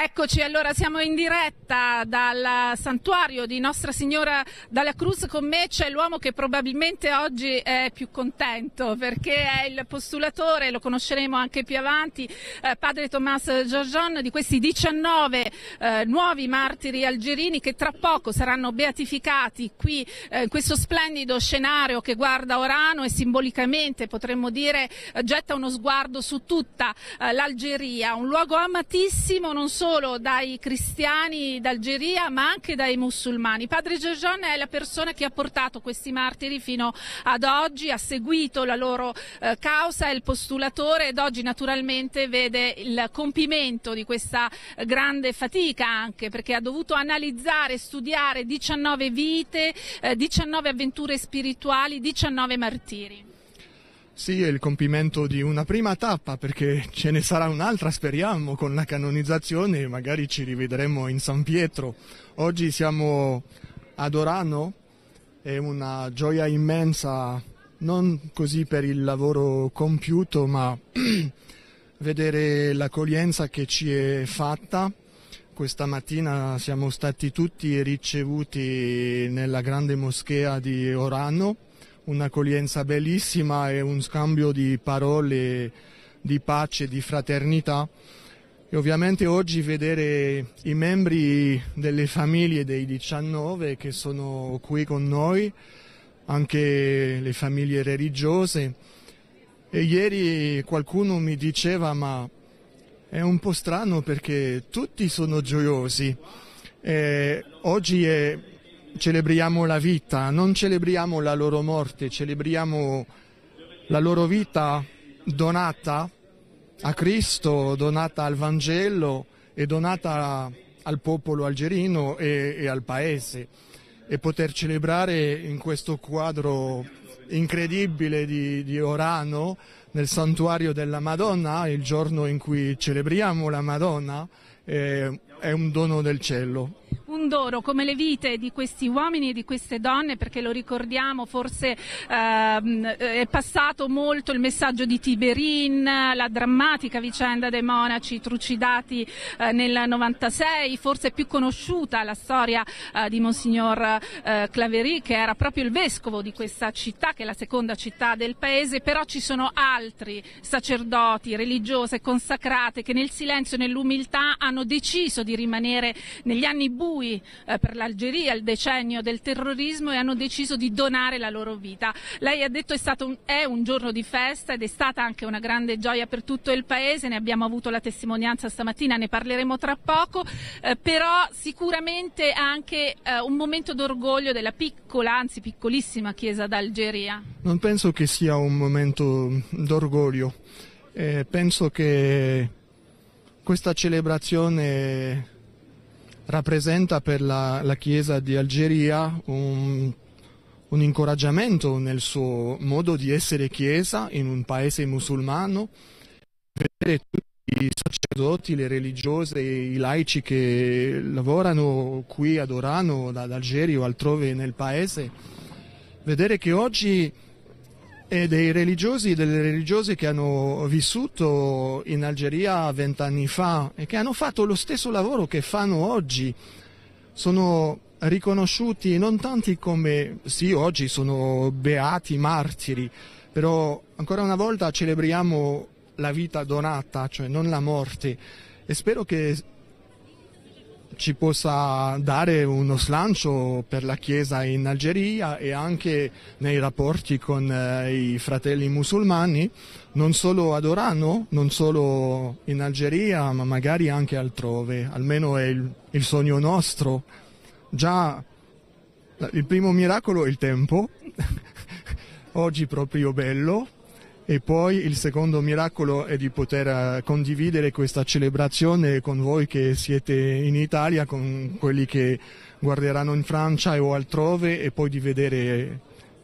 Eccoci, allora siamo in diretta dal santuario di Nostra Signora dalla Cruz. Con me c'è l'uomo che probabilmente oggi è più contento perché è il postulatore, lo conosceremo anche più avanti, eh, padre Tommaso Giorgion, di questi 19 eh, nuovi martiri algerini che tra poco saranno beatificati qui eh, in questo splendido scenario che guarda Orano e simbolicamente potremmo dire getta uno sguardo su tutta eh, l'Algeria, un luogo amatissimo non solo solo dai cristiani d'Algeria ma anche dai musulmani. Padre Gerjon è la persona che ha portato questi martiri fino ad oggi, ha seguito la loro eh, causa, è il postulatore ed oggi naturalmente vede il compimento di questa grande fatica anche perché ha dovuto analizzare, studiare 19 vite, eh, 19 avventure spirituali, 19 martiri. Sì, è il compimento di una prima tappa perché ce ne sarà un'altra, speriamo, con la canonizzazione, magari ci rivedremo in San Pietro. Oggi siamo ad Orano, è una gioia immensa, non così per il lavoro compiuto, ma vedere l'accoglienza che ci è fatta. Questa mattina siamo stati tutti ricevuti nella grande moschea di Orano un'accoglienza bellissima e un scambio di parole di pace, di fraternità. E ovviamente oggi vedere i membri delle famiglie dei 19 che sono qui con noi, anche le famiglie religiose. E ieri qualcuno mi diceva ma è un po' strano perché tutti sono gioiosi. E oggi è celebriamo la vita, non celebriamo la loro morte, celebriamo la loro vita donata a Cristo, donata al Vangelo e donata al popolo algerino e, e al paese. E poter celebrare in questo quadro incredibile di, di Orano nel santuario della Madonna, il giorno in cui celebriamo la Madonna, eh, è un dono del cielo un dono come le vite di questi uomini e di queste donne, perché lo ricordiamo, forse ehm, è passato molto il messaggio di Tiberin, la drammatica vicenda dei monaci trucidati eh, nel 96, forse più conosciuta la storia eh, di Monsignor eh, Claverie, che era proprio il vescovo di questa città, che è la seconda città del paese, però ci sono altri sacerdoti, religiose, consacrate, che nel silenzio e nell'umiltà hanno deciso di rimanere negli anni bui eh, per l'Algeria, il decennio del terrorismo e hanno deciso di donare la loro vita. Lei ha detto è, un, è un giorno di festa ed è stata anche una grande gioia per tutto il Paese, ne abbiamo avuto la testimonianza stamattina, ne parleremo tra poco, eh, però sicuramente anche eh, un momento d'orgoglio della piccola, anzi piccolissima Chiesa d'Algeria. Non penso che sia un momento d'orgoglio, eh, penso che questa celebrazione rappresenta per la, la Chiesa di Algeria un, un, incoraggiamento nel suo modo di essere Chiesa in un paese musulmano, vedere tutti i sacerdoti, le religiose, i laici che lavorano qui ad Orano, ad Algeria o altrove nel paese, vedere che oggi e dei religiosi e delle religiose che hanno vissuto in Algeria vent'anni fa e che hanno fatto lo stesso lavoro che fanno oggi. Sono riconosciuti non tanti come, sì, oggi sono beati martiri, però ancora una volta celebriamo la vita donata, cioè non la morte. E spero che ci possa dare uno slancio per la Chiesa in Algeria e anche nei rapporti con eh, i fratelli musulmani, non solo ad Orano, non solo in Algeria, ma magari anche altrove, almeno è il, il sogno nostro. Già il primo miracolo è il tempo, oggi proprio bello, e poi il secondo miracolo è di poter eh, condividere questa celebrazione con voi che siete in Italia, con quelli che guarderanno in Francia o altrove e poi di vedere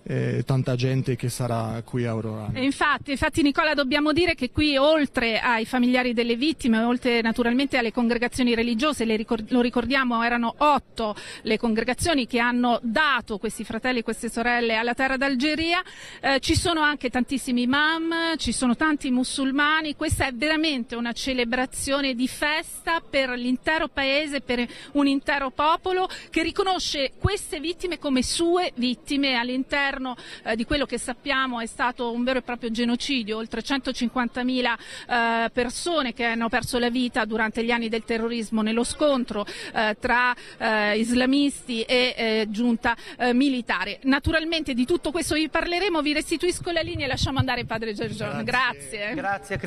eh, tanta gente che sarà qui a Ororano. Infatti, infatti Nicola dobbiamo dire che qui oltre ai familiari delle vittime, oltre naturalmente alle congregazioni religiose, ricor- lo ricordiamo erano otto le congregazioni che hanno dato questi fratelli e queste sorelle alla terra d'Algeria, eh, ci sono anche tantissimi imam, ci sono tanti musulmani, questa è veramente una celebrazione di festa per l'intero paese, per un intero popolo che riconosce queste vittime come sue vittime all'interno all'interno eh, di quello che sappiamo è stato un vero e proprio genocidio, oltre 150.000 eh, persone che hanno perso la vita durante gli anni del terrorismo nello scontro eh, tra eh, islamisti e eh, giunta eh, militare. Naturalmente di tutto questo vi parleremo, vi restituisco la linea e lasciamo andare padre. Grazie. Grazie. Grazie